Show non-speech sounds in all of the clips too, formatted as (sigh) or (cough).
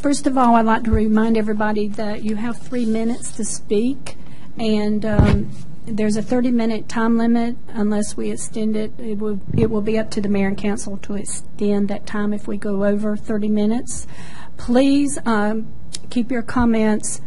First of all, I'd like to remind everybody that you have three minutes to speak, and um, there's a 30-minute time limit unless we extend it. It will, it will be up to the mayor and council to extend that time if we go over 30 minutes. Please um, keep your comments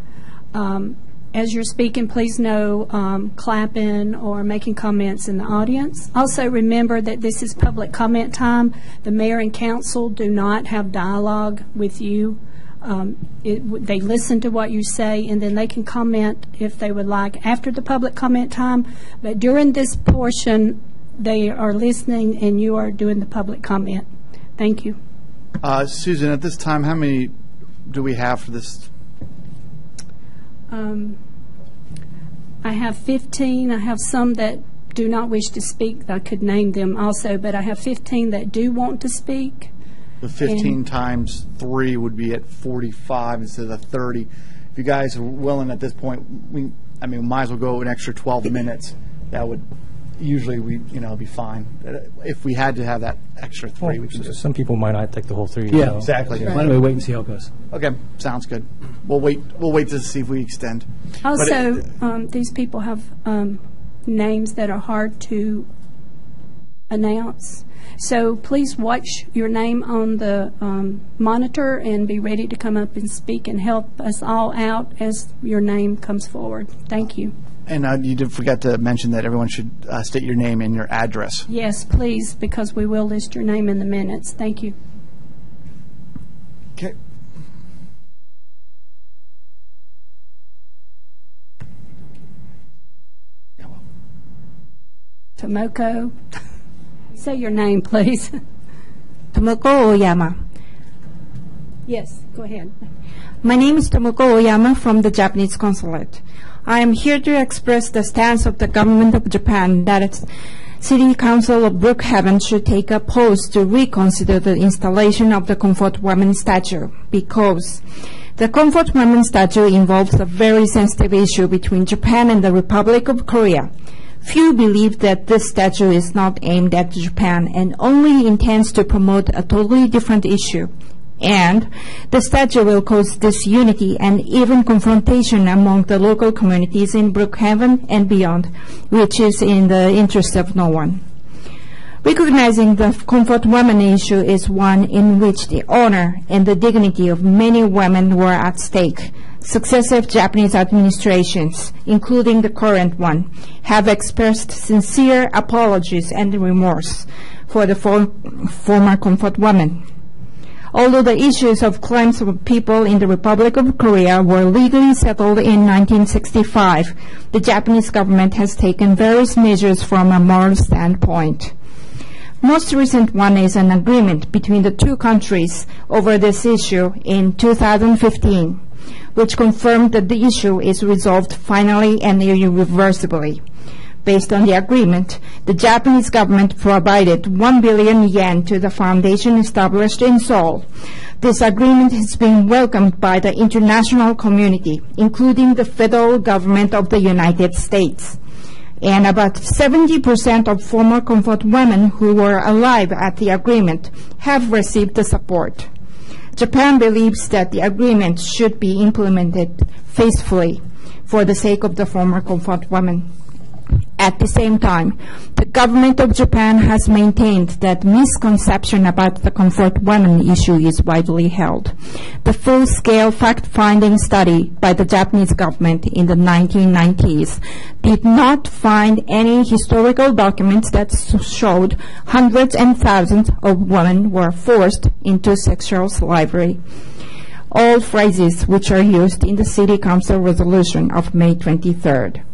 um, as you're speaking, please no um, clapping or making comments in the audience. Also, remember that this is public comment time. The mayor and council do not have dialogue with you. Um, it, they listen to what you say, and then they can comment if they would like after the public comment time. But during this portion, they are listening, and you are doing the public comment. Thank you. Uh, Susan, at this time, how many do we have for this? Um, I have 15. I have some that do not wish to speak. I could name them also, but I have 15 that do want to speak. The 15 And- times three would be at 45 instead of 30. If you guys are willing at this point, we, I mean, we might as well go an extra 12 minutes. That would, usually we, you know, be fine. Uh, If we had to have that extra three, we could just, Some people might not take the whole three. Yeah, so- exactly. Why don't we wait and see how it goes? okay, sounds good. We'll wait, we'll wait to see if we extend. But it- Also, um, these people have um, names that are hard to announce. So please watch your name on the um, monitor and be ready to come up and speak and help us all out as your name comes forward. Thank you. And uh, you did forget to mention that everyone should uh, state your name and your address. Yes, please, because we will list your name in the minutes. Thank you. Okay. Tomoko, say your name, please. (laughs) Tomoko Ohyama. Yes, go ahead. My name is Tomoko Ohyama from the Japanese consulate. I am here to express the stance of the government of Japan that its City Council of Brookhaven should take a pause to reconsider the installation of the Comfort Women statue because the Comfort Women statue involves a very sensitive issue between Japan and the Republic of Korea. Few believe that this statue is not aimed at Japan and only intends to promote a totally different issue. And the statue will cause disunity and even confrontation among the local communities in Brookhaven and beyond, which is in the interest of no one. Recognizing the comfort women issue is one in which the honor and the dignity of many women were at stake. Successive Japanese administrations, including the current one, have expressed sincere apologies and remorse for the for- former comfort women. Although the issues of claims of people in the Republic of Korea were legally settled in 1965, the Japanese government has taken various measures from a moral standpoint. Most recent one is an agreement between the two countries over this issue in 2015, which confirmed that the issue is resolved finally and irreversibly. Based on the agreement, the Japanese government provided 1 billion yen to the foundation established in Seoul. This agreement has been welcomed by the international community, including the federal government of the United States and about 70% of former comfort women who were alive at the agreement have received the support. Japan believes that the agreement should be implemented faithfully for the sake of the former comfort women. At the same time, the government of Japan has maintained that misconception about the comfort women issue is widely held. The full-scale fact-finding study by the Japanese government in the 1990s did not find any historical documents that showed hundreds and thousands of women were forced into sexual slavery. All phrases which are used in the City Council resolution of May 23rd.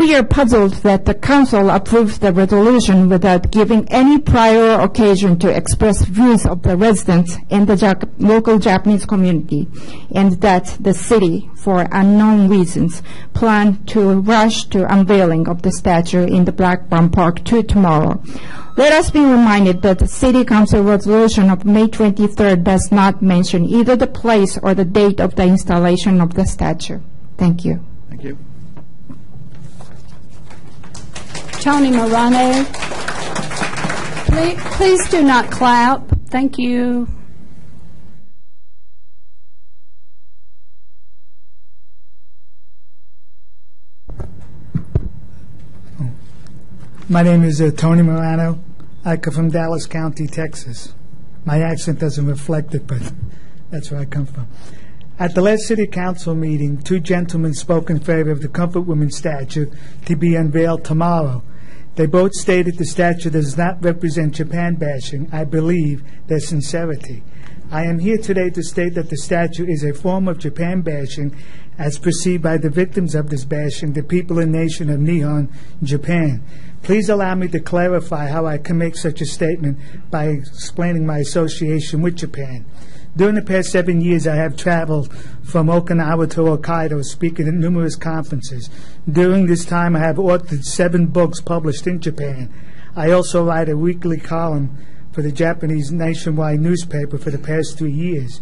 We are puzzled that the council approves the resolution without giving any prior occasion to express views of the residents and the Jap- local Japanese community, and that the city, for unknown reasons, planned to rush to unveiling of the statue in the Blackburn Park to tomorrow. Let us be reminded that the City Council resolution of May 23rd does not mention either the place or the date of the installation of the statue. Thank you. Thank you. Tony Marano. Please, please do not clap. Thank you. My name is uh, Tony Marano. I come from Dallas County, Texas. My accent doesn't reflect it, but that's where I come from. At the last City Council meeting, two gentlemen spoke in favor of the Comfort Women statue to be unveiled tomorrow they both stated the statue does not represent Japan bashing. I believe their sincerity. I am here today to state that the statue is a form of Japan bashing as perceived by the victims of this bashing, the people and nation of Nihon, Japan. Please allow me to clarify how I can make such a statement by explaining my association with Japan. During the past seven years, I have traveled from Okinawa to Hokkaido speaking at numerous conferences. During this time, I have authored seven books published in Japan. I also write a weekly column for the Japanese nationwide newspaper for the past three years.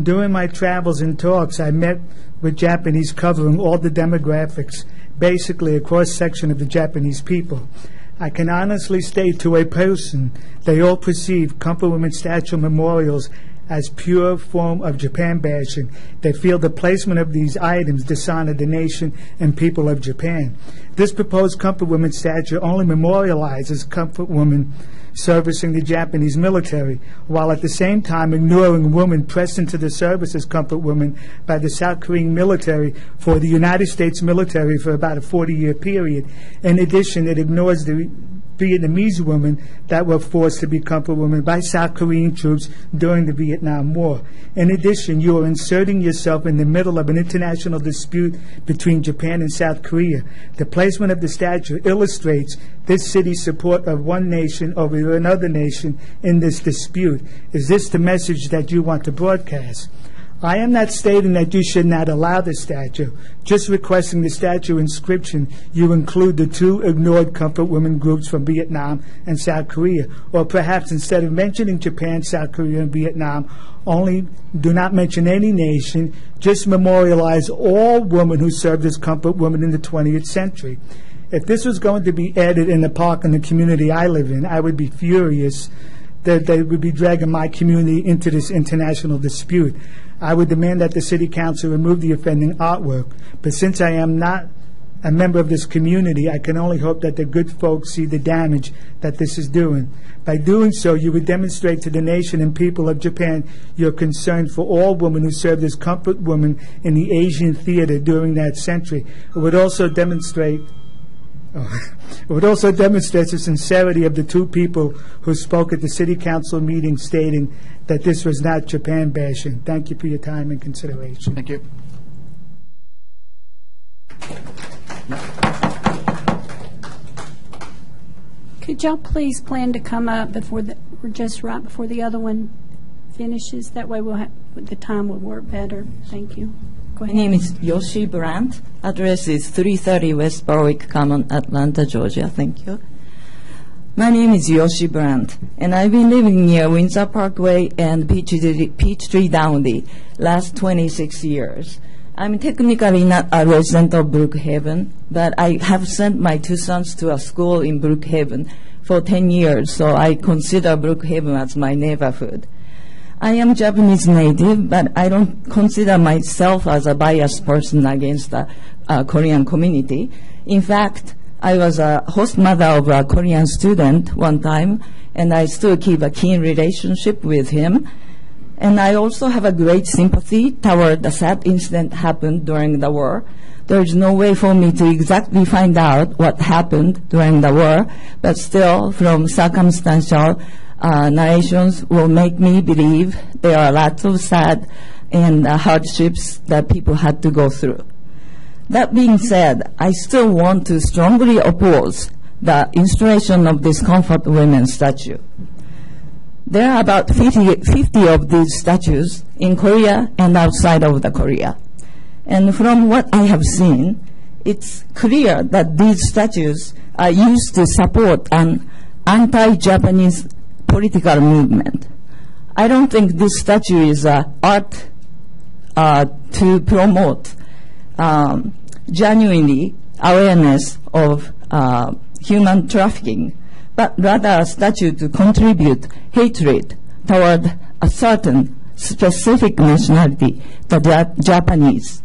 During my travels and talks, I met with Japanese covering all the demographics, basically a cross section of the Japanese people. I can honestly state to a person they all perceive Comfort Women statue memorials as pure form of Japan bashing. They feel the placement of these items dishonor the nation and people of Japan. This proposed Comfort Women statue only memorializes Comfort Women servicing the Japanese military, while at the same time ignoring women pressed into the service as comfort women by the South Korean military for the United States military for about a 40 year period. In addition, it ignores the Vietnamese women that were forced to become women by South Korean troops during the Vietnam War. In addition, you are inserting yourself in the middle of an international dispute between Japan and South Korea. The placement of the statue illustrates this city's support of one nation over another nation in this dispute. Is this the message that you want to broadcast? I am not stating that you should not allow the statue, just requesting the statue inscription you include the two ignored comfort women groups from Vietnam and South Korea. Or perhaps instead of mentioning Japan, South Korea, and Vietnam, only do not mention any nation, just memorialize all women who served as comfort women in the 20th century. If this was going to be added in the park in the community I live in, I would be furious that they would be dragging my community into this international dispute. I would demand that the city council remove the offending artwork. But since I am not a member of this community, I can only hope that the good folks see the damage that this is doing. By doing so, you would demonstrate to the nation and people of Japan your concern for all women who served as comfort women in the Asian theater during that century. It would also demonstrate it would also demonstrate the sincerity of the two people who spoke at the city council meeting stating that this was not Japan bashing. Thank you for your time and consideration. Thank you. Could y'all please plan to come up before the, or just right before the other one finishes? That way we'll have, the time will work better. Thank you. My name is Yoshie Brandt. Address is 330 West Berwick Common, Atlanta, Georgia. Thank you. My name is Yoshie Brandt, and I've been living near Windsor Parkway and Peachtree, Peachtree Downey last 26 years. I'm technically not a resident of Brookhaven, but I have sent my two sons to a school in Brookhaven for 10 years, so I consider Brookhaven as my neighborhood. I am Japanese native, but I don't consider myself as a biased person against the uh, Korean community. In fact, I was a host mother of a Korean student one time, and I still keep a keen relationship with him. And I also have a great sympathy toward the sad incident happened during the war. There is no way for me to exactly find out what happened during the war, but still, from circumstantial uh, narrations, will make me believe there are lots of sad and uh, hardships that people had to go through. That being said, I still want to strongly oppose the installation of this Comfort Women statue. There are about 50, 50 of these statues in Korea and outside of the Korea. And from what I have seen, it's clear that these statues are used to support an anti-Japanese political movement. I don't think this statue is uh, art uh, to promote um, genuinely awareness of uh, human trafficking, but rather a statue to contribute hatred toward a certain specific nationality, the Ja- Japanese.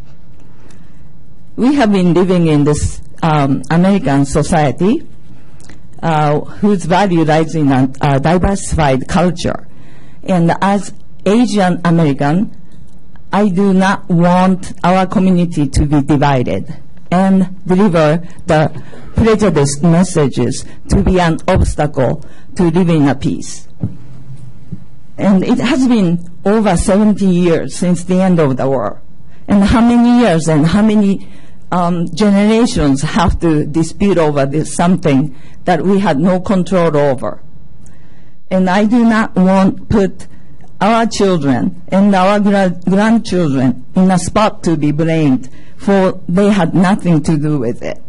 We have been living in this um, American society Uh, whose value lies in a, a diversified culture. And as Asian American, I do not want our community to be divided and deliver the prejudiced messages to be an obstacle to living a peace. And it has been over 70 years since the end of the war. And how many years and how many um, generations have to dispute over this something that we had no control over. And I do not want put our children and our gra- grandchildren in a spot to be blamed for they had nothing to do with it.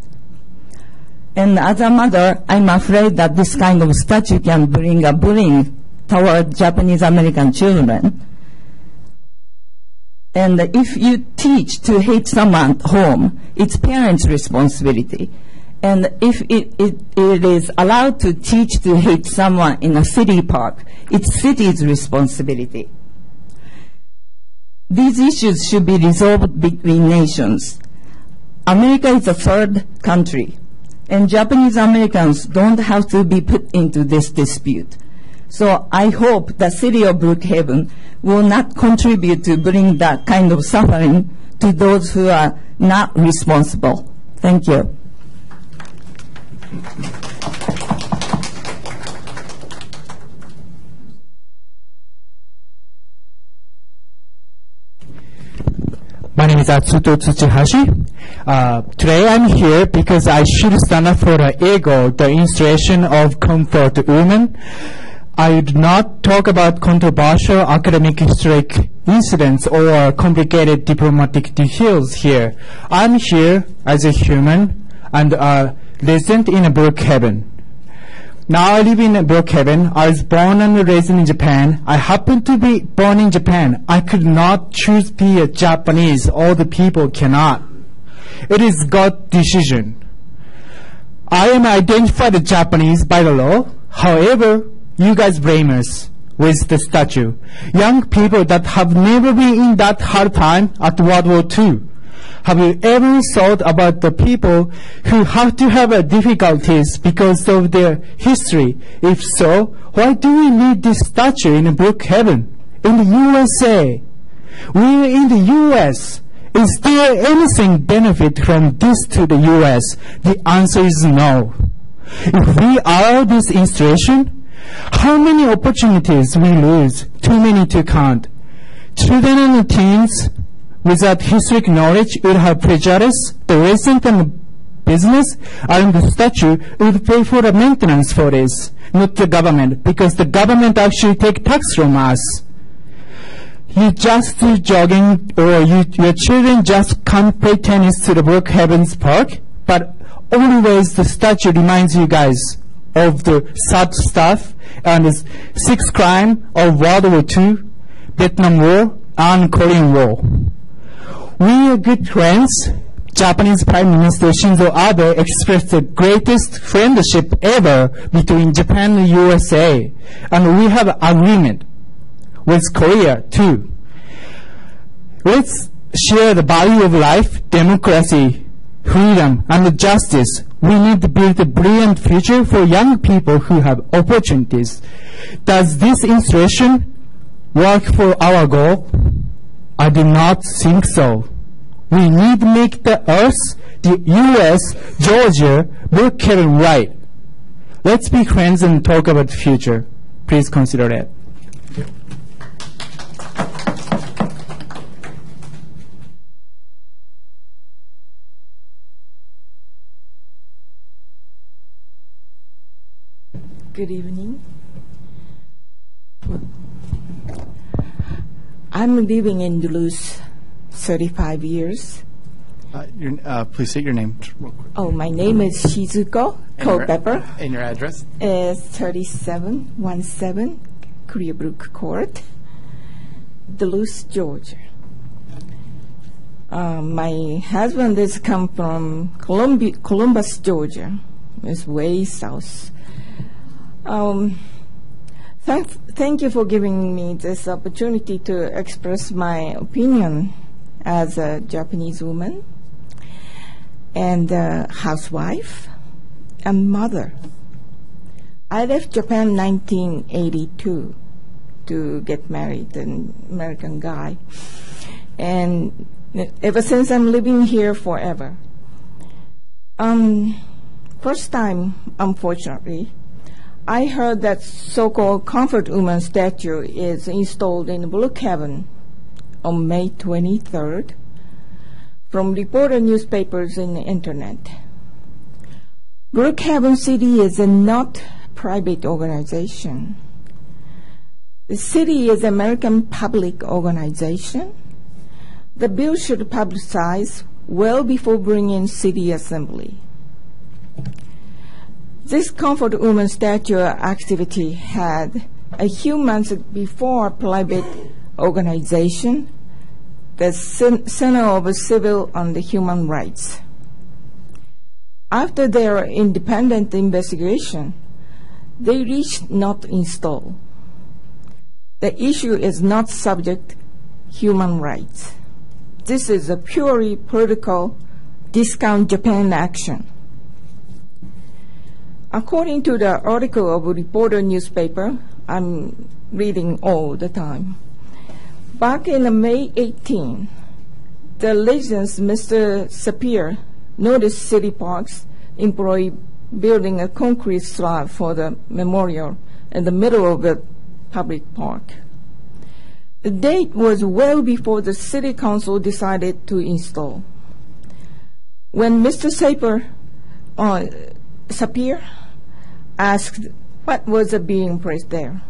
And as a mother, I'm afraid that this kind of statue can bring a bullying toward Japanese American children. And if you teach to hate someone at home, it's parents' responsibility. And if it, it, it is allowed to teach to hate someone in a city park, it's city's responsibility. These issues should be resolved between nations. America is a third country, and Japanese Americans don't have to be put into this dispute. So I hope the city of Brookhaven will not contribute to bring that kind of suffering to those who are not responsible. Thank you. My name is Atsuto Tsuchihashi. Uh, today I'm here because I should stand up for the ego, the installation of comfort women. I do not talk about controversial academic historic incidents or complicated diplomatic details here. I'm here as a human and a resident in a Brookhaven. Now I live in a Brookhaven. I was born and raised in Japan. I happen to be born in Japan. I could not choose to be a Japanese. All the people cannot. It is God's decision. I am identified as Japanese by the law. However, you guys blame us with the statue. Young people that have never been in that hard time at World War II. Have you ever thought about the people who have to have uh, difficulties because of their history? If so, why do we need this statue in Brookhaven, in the USA? We're in the US. Is there anything benefit from this to the US? The answer is no. If we allow this installation, how many opportunities we lose? Too many to count. Children and teens without historic knowledge would have prejudice. The resident and business in the statue would pay for the maintenance for this, not the government, because the government actually take tax from us. You just do jogging or you, your children just can't play tennis to the Brookhavens Park, but always the statue reminds you guys of the sad stuff and the sixth crime of World War II, Vietnam War, and Korean War. We are good friends. Japanese Prime Minister Shinzo Abe expressed the greatest friendship ever between Japan and USA, and we have agreement with Korea too. Let's share the value of life, democracy, freedom, and justice. We need to build a brilliant future for young people who have opportunities. Does this installation work for our goal? I do not think so. We need to make the Earth, the U.S., Georgia, Brookhaven right. Let's be friends and talk about the future. Please consider that. Good evening. I'm living in Duluth 35 years. Uh, your, uh, please state your name real quick. Oh, my name is Shizuko And your- Culpepper. And your address? It's 3717 Clearbrook Court, Duluth, Georgia. Uh, my husband is come from Columbi- Columbus, Georgia. It's way south. Um, thank, thank you for giving me this opportunity to express my opinion as a Japanese woman and a housewife and mother I left Japan 1982 to get married, an American guy. And ever since I'm living here forever. Um, first time, unfortunately, I heard that so-called comfort woman statue is installed in Brookhaven on May 23rd from reported newspapers and the internet. Brookhaven City is a not private organization. The city is American public organization. The bill should publicize well before bringing city assembly. This Comfort Woman statue activity had a few months before private organization, the Center of Civil and Human Rights. After their independent investigation, they reached not install. The issue is not subject human rights. This is a purely political discount Japan action. According to the article of a Reporter newspaper, I'm reading all the time. Back in May 18, the legends Mr. Sapir noticed City Parks employee building a concrete slab for the memorial in the middle of the public park. The date was well before the city council decided to install. When Mr. Saper, uh, Sapir asked what was being placed there,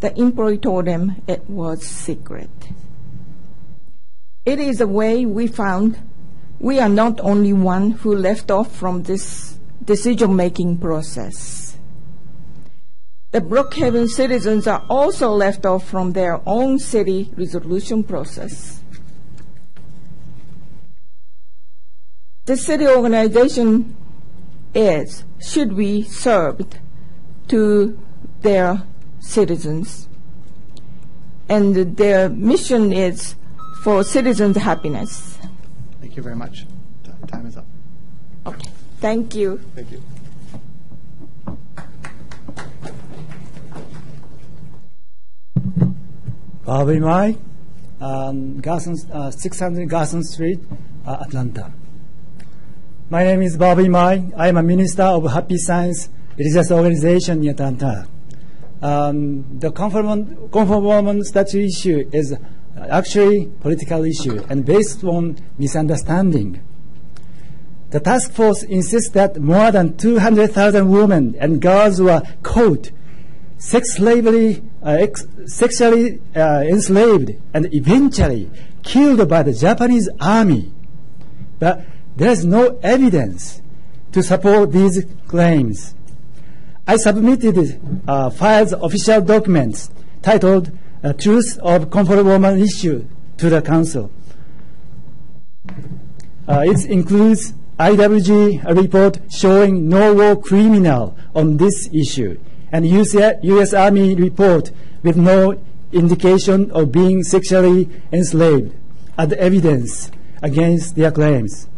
the employee told him it was secret. It is a way we found we are not only one who left off from this decision-making process. The Brookhaven citizens are also left off from their own city resolution process. The city organization is, should be served to their citizens. And their mission is for citizens' happiness. Thank you very much. T- Time is up. Okay. Thank you. Thank you. Bob Imai, um, Garson, uh, 600 Garson Street, uh, Atlanta. My name is Bob Imai. I am a minister of Happy Science Religious Organization in Atlanta. Um, the conform, conform statue issue is actually political issue and based on misunderstanding. The task force insists that more than 200,000 women and girls were caught sex slavery, uh, ex- sexually uh, enslaved, and eventually killed by the Japanese army. But there is no evidence to support these claims. I submitted uh, files official documents titled uh, Truth of Comfort Woman Issue to the Council. Uh, it includes IWG report showing no war criminal on this issue and US, US Army report with no indication of being sexually enslaved as evidence against their claims.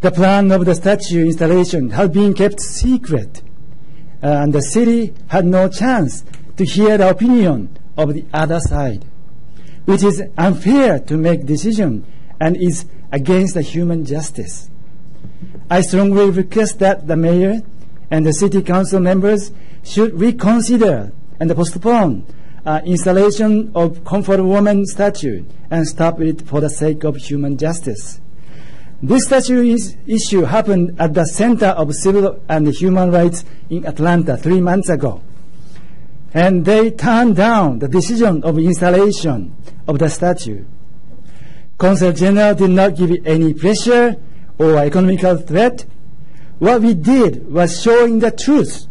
The plan of the statue installation has been kept secret, uh, and the city had no chance to hear the opinion of the other side, which is unfair to make decision and is against the human justice. I strongly request that the mayor and the city council members should reconsider and postpone uh, installation of Comfort Woman statue and stop it for the sake of human justice. This statue is, issue happened at the Center of Civil and Human Rights in Atlanta three months ago. And they turned down the decision of installation of the statue. Consul General did not give any pressure or economical threat. What we did was showing the truth.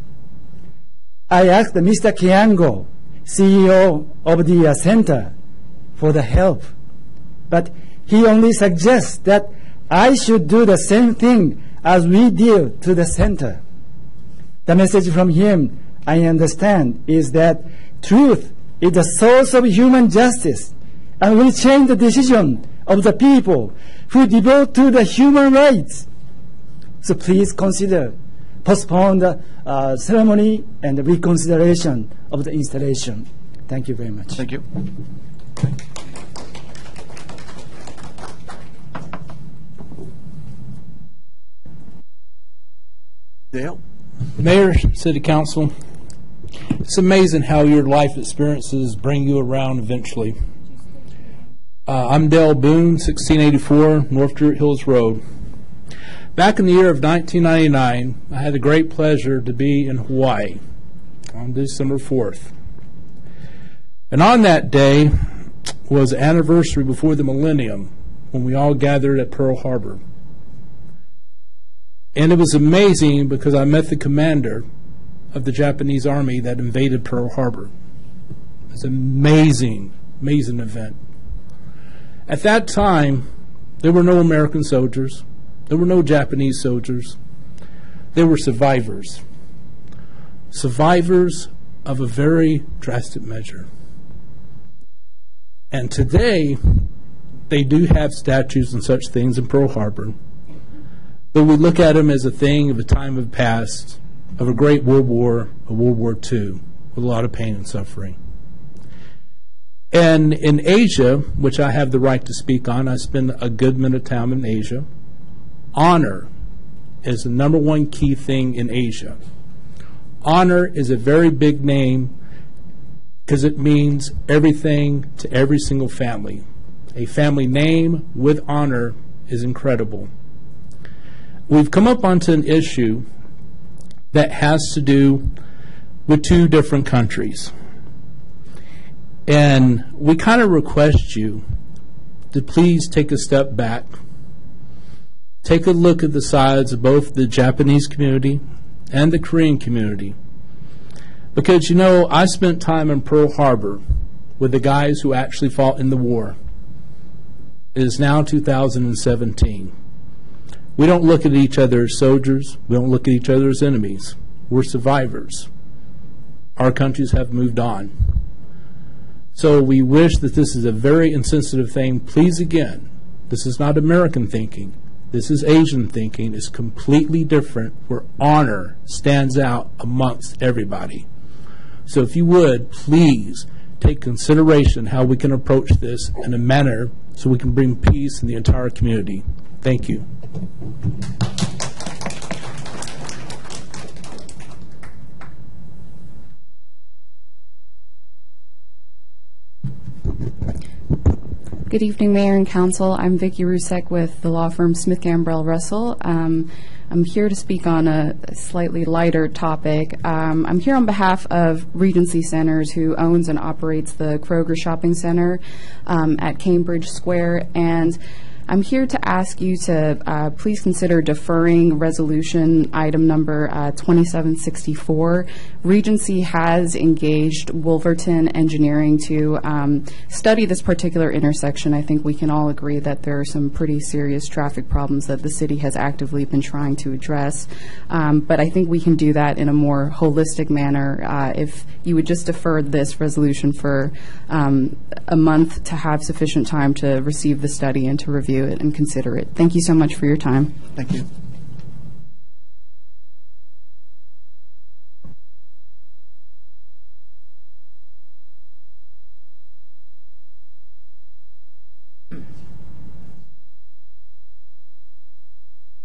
I asked Mr. Kayongo, CEO of the uh, center, for the help. But he only suggests that I should do the same thing as we did to the center. The message from him, I understand, is that truth is the source of human justice and will change the decision of the people who devote to the human rights. So please consider postpone the uh, ceremony and the reconsideration of the installation. Thank you very much. Thank you. Dale? Mayor, City Council, it's amazing how your life experiences bring you around eventually. Uh, I'm Dale Boone, 1684 North Druid Hills Road. Back in the year of 1999, I had the great pleasure to be in Hawaii on December 4th. And on that day was the anniversary before the millennium when we all gathered at Pearl Harbor. And it was amazing because I met the commander of the Japanese army that invaded Pearl Harbor. It's an amazing, amazing event. At that time, there were no American soldiers, there were no Japanese soldiers, there were survivors. Survivors of a very drastic measure. And today, they do have statues and such things in Pearl Harbor. But we look at them as a thing of a time of past, of a great World War, a World War II, with a lot of pain and suffering. And in Asia, which I have the right to speak on, I spend a good bit of time in Asia. Honor is the number one key thing in Asia. Honor is a very big name because it means everything to every single family. A family name with honor is incredible. We've come up onto an issue that has to do with two different countries. And we kind of request you to please take a step back, take a look at the sides of both the Japanese community and the Korean community. Because, you know, I spent time in Pearl Harbor with the guys who actually fought in the war. It is now 2017. We don't look at each other as soldiers. We don't look at each other as enemies. We're survivors. Our countries have moved on. So we wish that this is a very insensitive thing. Please, again, this is not American thinking. This is Asian thinking. It's completely different where honor stands out amongst everybody. So if you would, please take consideration how we can approach this in a manner so we can bring peace in the entire community. Thank you. Good evening, Mayor and Council. I'm Vickie Rusek with the law firm Smith Gambrell Russell. Um, I'm here to speak on a slightly lighter topic. Um, I'm here on behalf of Regency Centers, who owns and operates the Kroger Shopping Center um, at Cambridge Square, and I'm here to ask you to uh, please consider deferring resolution item number uh, 2764. Regency has engaged Wolverton Engineering to um, study this particular intersection. I think we can all agree that there are some pretty serious traffic problems that the city has actively been trying to address. Um, but I think we can do that in a more holistic manner uh, if you would just defer this resolution for um, a month to have sufficient time to receive the study and to review it and consider it. Thank you so much for your time. Thank you.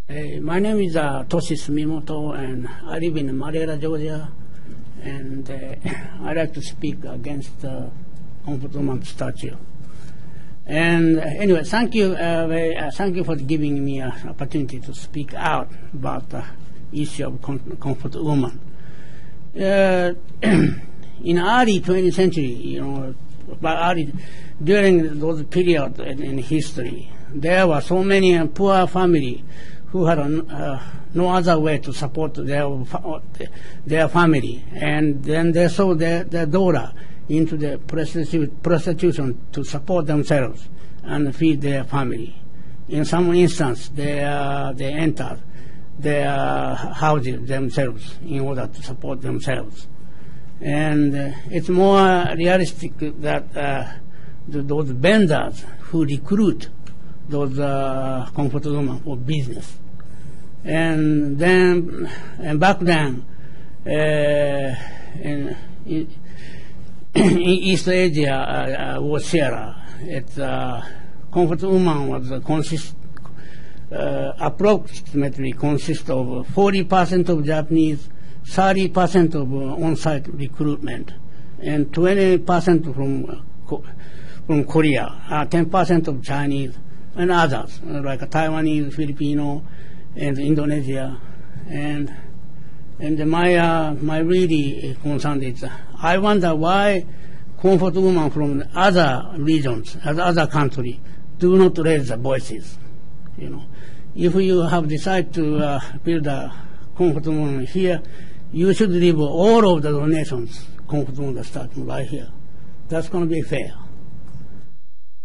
Uh, my name is uh, Toshi Sumimoto, and I live in Marietta, Georgia. And uh, (coughs) I'd like to speak against the Ombudsman statue. And uh, anyway, thank you, uh, very, uh, thank you for giving me an opportunity to speak out about the issue of com- comfort woman. (clears throat) In early 20th century, you know, early, during those period in, in history, there were so many poor family who had uh, no other way to support their their family, and then they sold their, their daughter into the prostitu- prostitution to support themselves and feed their family. In some instance, they uh, they entered their houses themselves in order to support themselves, and uh, it's more realistic that uh, those vendors who recruit those uh, comfort women for business And then, and back then, uh, in, in, in East Asia uh, uh, was Sierra. It, uh, Comfort Woman was uh, consist, uh, approximately consist of 40% of Japanese, 30% of uh, on-site recruitment, and 20% from Co- from Korea, uh, 10% of Chinese, and others like Taiwanese, Filipino, and Indonesia, and and my uh, my really concern is I wonder why comfort women from other regions, other country, do not raise their voices. You know, if you have decided to uh, build a comfort woman here, you should leave all of the donations comfort woman starting right here. That's going to be fair.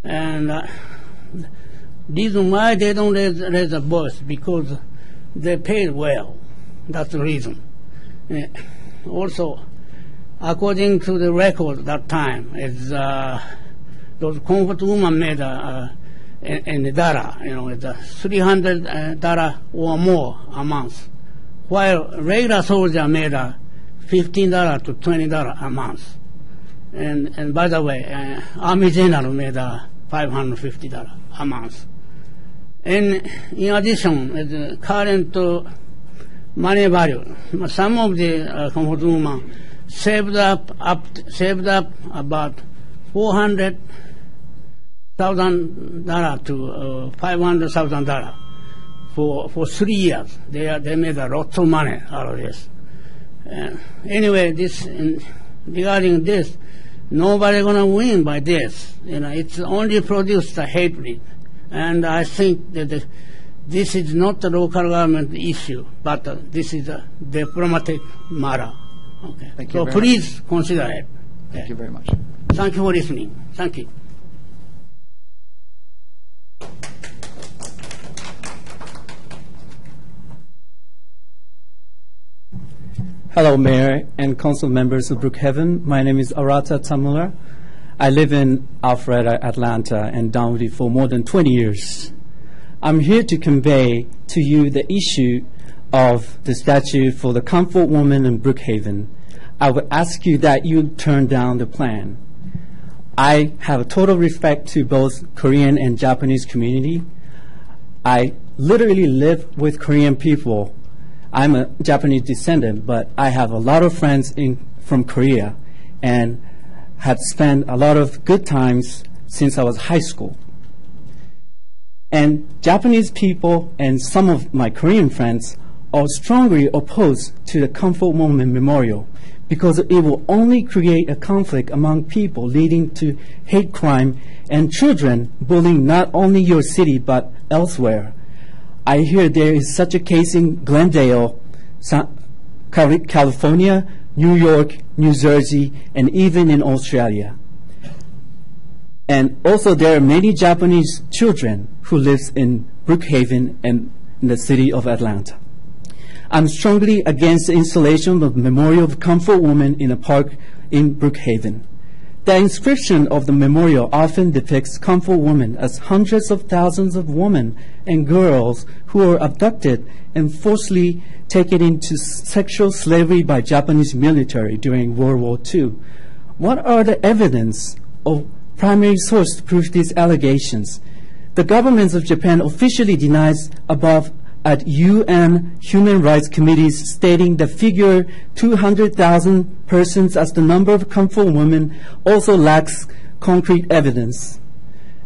And uh, reason why they don't raise, raise a voice because they paid well. That's the reason. Eh, also, according to the record that time, is uh, those comfort women made uh, in, in the dollar, you know, it's uh, 300 uh, dollar or more a month, while regular soldier made uh, 15 dollar to 20 dollar a month. And, and by the way, uh, Army General made uh, $550 a month. And in addition, uh, the current uh, money value, some of the uh, comfort women saved up, up saved up about 400 thousand dollar to uh, five hundred thousand dollar for for three years. They are, they made a lot of money out of this. Uh, anyway, this in, regarding this, nobody gonna win by this. You know, it's only produced a hatred, and I think that the, this is not a local government issue, but uh, this is a diplomatic matter. Okay. Thank you so very much. please consider it. Thank you very much. Thank you for listening. Thank you. Hello, Mayor and Council members of Brookhaven. My name is Arata Tamura. I live in Alpharetta, Atlanta, and Dunwoody for more than 20 years. I'm here to convey to you the issue of the statue for the Comfort Woman in Brookhaven. I would ask you that you turn down the plan. I have a total respect to both Korean and Japanese community. I literally live with Korean people. I'm a Japanese descendant, but I have a lot of friends in, from Korea and had spent a lot of good times since I was high school. And Japanese people and some of my Korean friends are strongly opposed to the Comfort Woman Memorial because it will only create a conflict among people leading to hate crime and children bullying not only your city but elsewhere. I hear there is such a case in Glendale, California, New York, New Jersey, and even in Australia. And also there are many Japanese children who lives in Brookhaven and in the city of Atlanta. I'm strongly against the installation of the Memorial of Comfort Woman in a park in Brookhaven. The inscription of the memorial often depicts comfort women as hundreds of thousands of women and girls who were abducted and forcibly taken into sexual slavery by Japanese military during World War II. What are the evidence of primary source to prove these allegations? The government of Japan officially denies above at UN Human Rights Committees stating the figure 200,000 persons as the number of comfort women also lacks concrete evidence.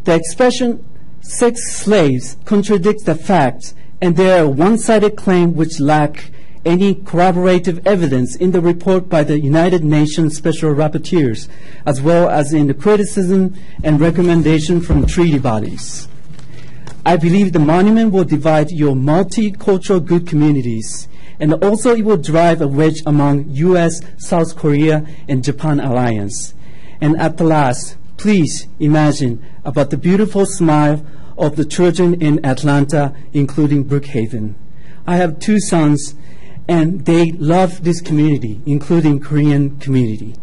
The expression sex slaves contradicts the facts and they are a one-sided claim which lack any corroborative evidence in the report by the United Nations Special Rapporteurs, as well as in the criticism and recommendation from treaty bodies. I believe the monument will divide your multicultural good communities, and also it will drive a wedge among U.S., South Korea, and Japan alliance. And at the last, please imagine about the beautiful smile of the children in Atlanta, including Brookhaven. I have two sons, and they love this community, including Korean community.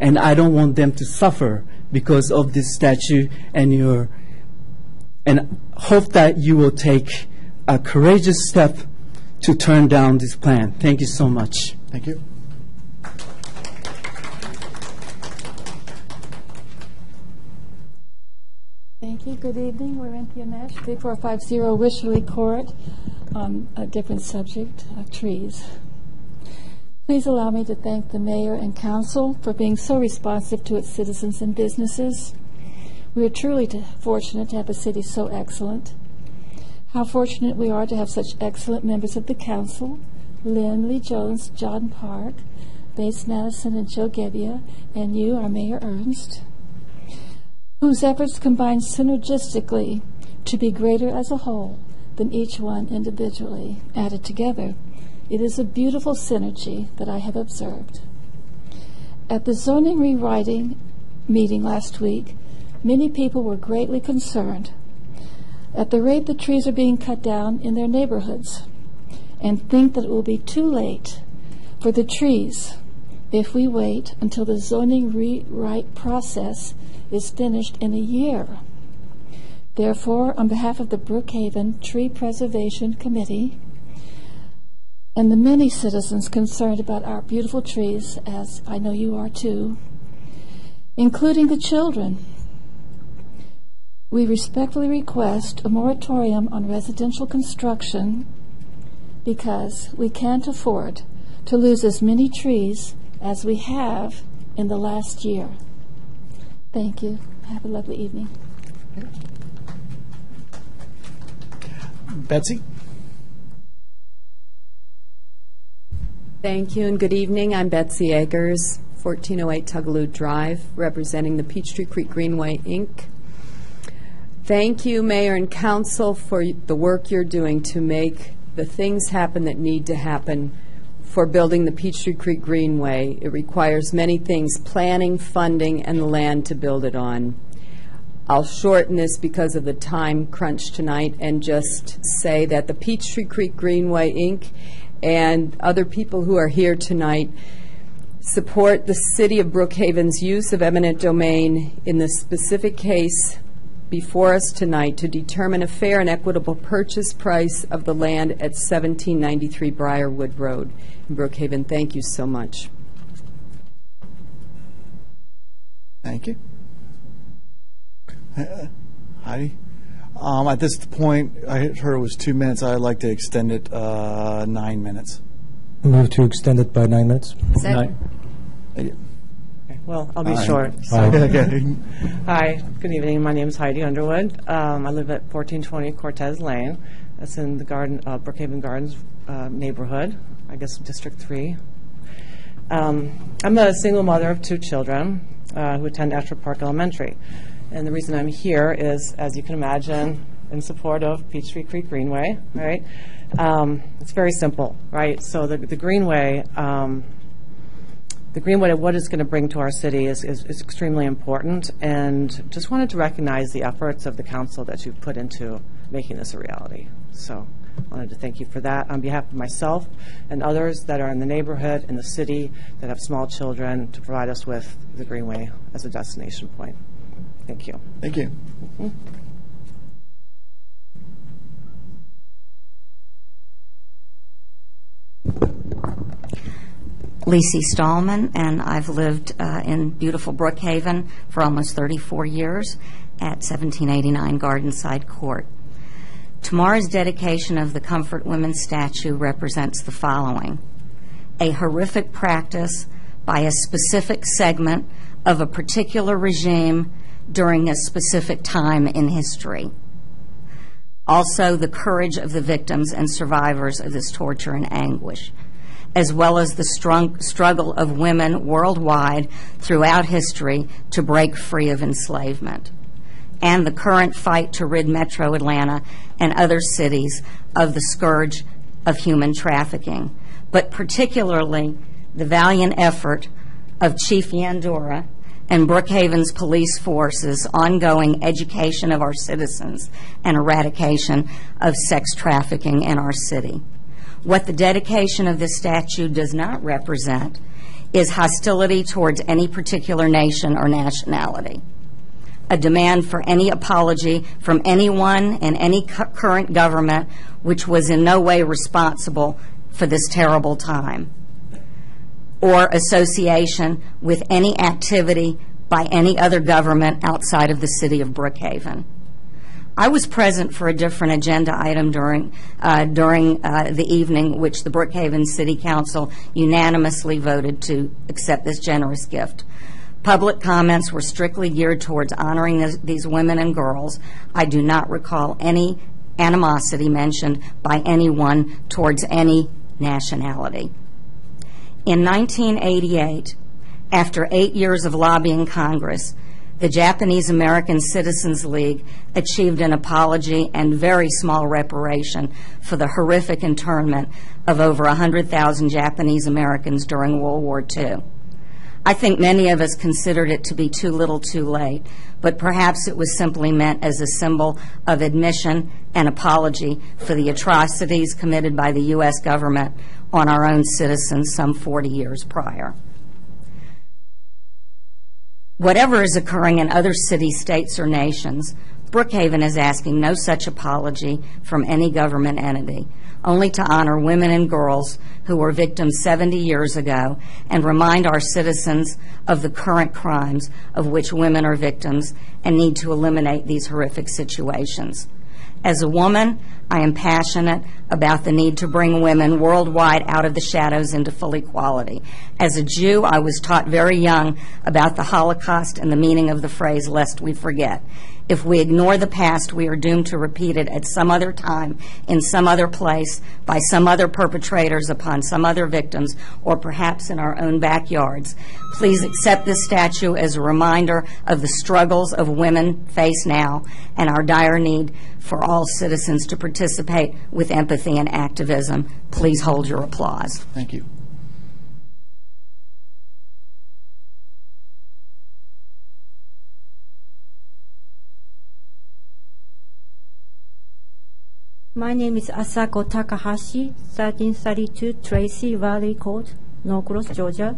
And I don't want them to suffer because of this statue and your and hope that you will take a courageous step to turn down this plan. Thank you so much. Thank you. Thank you. Good evening. Larentia Nash, 3450 Wishley Court, on a different subject, uh, trees. Please allow me to thank the mayor and council for being so responsive to its citizens and businesses. We are truly fortunate to have a city so excellent. How fortunate we are to have such excellent members of the council, Linley Jones, John Park, Bates Mattison, and Joe Gebbia, and you, our Mayor Ernst whose efforts combine synergistically to be greater as a whole than each one individually added together. It is a beautiful synergy that I have observed. At the zoning rewriting meeting last week, many people were greatly concerned at the rate the trees are being cut down in their neighborhoods and think that it will be too late for the trees if we wait until the zoning rewrite process is finished in a year. Therefore, on behalf of the Brookhaven Tree Preservation Committee and the many citizens concerned about our beautiful trees, as I know you are too, including the children, we respectfully request a moratorium on residential construction because we can't afford to lose as many trees as we have in the last year. Thank you. Have a lovely evening. Betsy? Thank you and good evening. I'm Betsy Eggers, 1408 Tugaloo Drive, representing the Peachtree Creek Greenway, Inc. Thank you, Mayor and Council, for the work you're doing to make the things happen that need to happen for building the Peachtree Creek Greenway. It requires many things, planning, funding, and the land to build it on. I'll shorten this because of the time crunch tonight and just say that the Peachtree Creek Greenway, Inc., and other people who are here tonight support the City of Brookhaven's use of eminent domain in the specific case before us tonight to determine a fair and equitable purchase price of the land at 1793 Briarwood Road in Brookhaven. Thank you so much. Thank you. Uh, Heidi? Um, At this point, I heard it was two minutes. I'd like to extend it uh, nine minutes. Move to extend it by nine minutes. Second. Well, I'll be short. Okay. (laughs) Hi, good evening. My name is Heidi Underwood. Um, I live at 1420 Cortez Lane. That's in the Garden, uh, Brookhaven Gardens uh, neighborhood, I guess District 3. Um, I'm a single mother of two children uh, who attend Ashford Park Elementary. And the reason I'm here is, as you can imagine, in support of Peachtree Creek Greenway, right? Um, It's very simple, right? So the the Greenway, um, the Greenway, what it's going to bring to our city is, is, is extremely important, and just wanted to recognize the efforts of the council that you've put into making this a reality. So, I wanted to thank you for that on behalf of myself and others that are in the neighborhood and the city that have small children to provide us with the Greenway as a destination point. Thank you. Thank you. Mm-hmm. Lizzie Stahlman, and I've lived uh, in beautiful Brookhaven for almost 34 years at 1789 Gardenside Court. Tomorrow's dedication of the Comfort Women statue represents the following a horrific practice by a specific segment of a particular regime during a specific time in history. Also, the courage of the victims and survivors of this torture and anguish as well as the strong struggle of women worldwide throughout history to break free of enslavement, and the current fight to rid Metro Atlanta and other cities of the scourge of human trafficking, but particularly the valiant effort of Chief Yandura and Brookhaven's police force's ongoing education of our citizens and eradication of sex trafficking in our city. What the dedication of this statue does not represent is hostility towards any particular nation or nationality. a demand for any apology from anyone in any cu- current government which was in no way responsible for this terrible time, or association with any activity by any other government outside of the city of Brookhaven. I was present for a different agenda item during, uh, during uh, the evening, which the Brookhaven City Council unanimously voted to accept this generous gift. Public comments were strictly geared towards honoring this- these women and girls. I do not recall any animosity mentioned by anyone towards any nationality. In 1988, after eight years of lobbying Congress, the Japanese American Citizens League achieved an apology and very small reparation for the horrific internment of over 100,000 Japanese Americans during World War II. I think many of us considered it to be too little too late, but perhaps it was simply meant as a symbol of admission and apology for the atrocities committed by the U.S. government on our own citizens some 40 years prior. Whatever is occurring in other cities, states, or nations, Brookhaven is asking no such apology from any government entity, only to honor women and girls who were victims 70 years ago and remind our citizens of the current crimes of which women are victims and need to eliminate these horrific situations. As a woman, I am passionate about the need to bring women worldwide out of the shadows into full equality. As a Jew, I was taught very young about the Holocaust and the meaning of the phrase, lest we forget. If we ignore the past, we are doomed to repeat it at some other time, in some other place, by some other perpetrators upon some other victims, or perhaps in our own backyards. Please accept this statue as a reminder of the struggles of women face now and our dire need for all citizens to participate with empathy and activism. Please hold your applause. Thank you. My name is Asako Takahashi, 1332 Tracy Valley Court, Norcross, Georgia.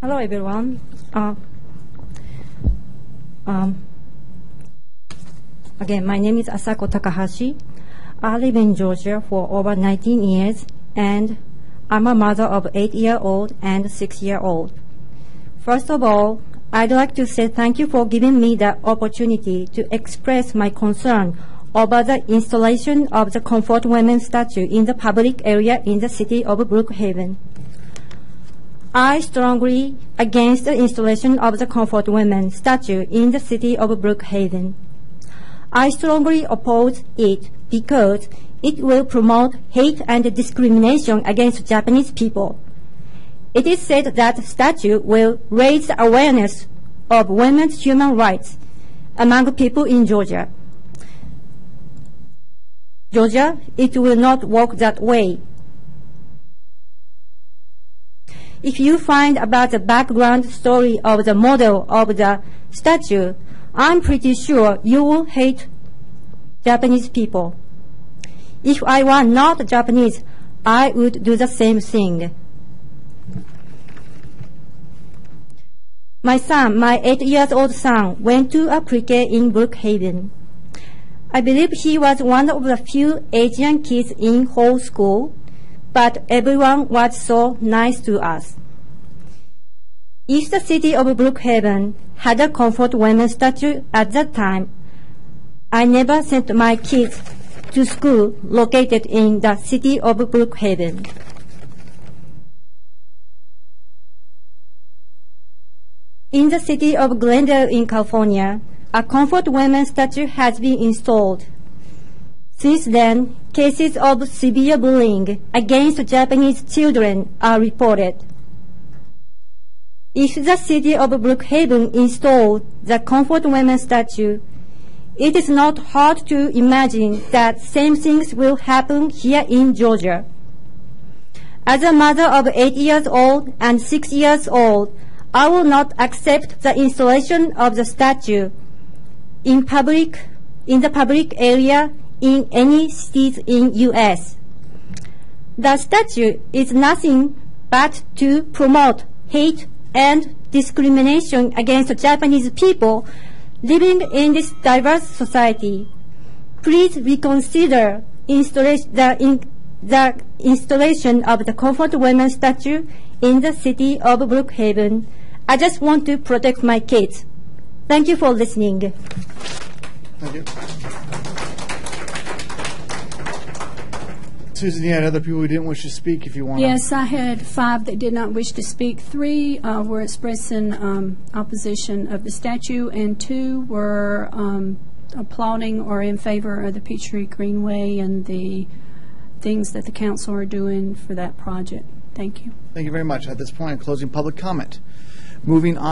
Hello, everyone. Uh, um, again, my name is Asako Takahashi. I live in Georgia for over 19 years, and I'm a mother of 8-year-old and 6-year-old. First of all, I'd like to say thank you for giving me the opportunity to express my concern over the installation of the Comfort Women statue in the public area in the city of Brookhaven. I strongly against the installation of the Comfort Women statue in the city of Brookhaven. I strongly oppose it because it will promote hate and discrimination against Japanese people. It is said that the statue will raise awareness of women's human rights among people in Georgia. Georgia, it will not work that way. If you find about the background story of the model of the statue, I'm pretty sure you will hate Japanese people. If I were not Japanese, I would do the same thing. My son, my eight years old son, went to a pre-K in Brookhaven. I believe he was one of the few Asian kids in whole school, but everyone was so nice to us. If the city of Brookhaven had a Comfort Women statue at that time, I never sent my kids to school located in the city of Brookhaven. In the city of Glendale in California, a Comfort Women statue has been installed. Since then, cases of severe bullying against Japanese children are reported. If the city of Brookhaven installed the Comfort Women statue, it is not hard to imagine that same things will happen here in Georgia. As a mother of eight years old and six years old, I will not accept the installation of the statue in public, in the public area in any cities in U.S. The statue is nothing but to promote hate and discrimination against Japanese people living in this diverse society. Please reconsider the, in, the installation of the Comfort Women statue in the city of Brookhaven. I just want to protect my kids. Thank you for listening. Thank you. Susan, you had other people who didn't wish to speak if you want Yes, I had five that did not wish to speak. Three uh, were expressing um, opposition of the statue, and two were um, applauding or in favor of the Peachtree Greenway and the things that the council are doing for that project. Thank you. Thank you very much. At this point, I'm closing public comment. Moving on.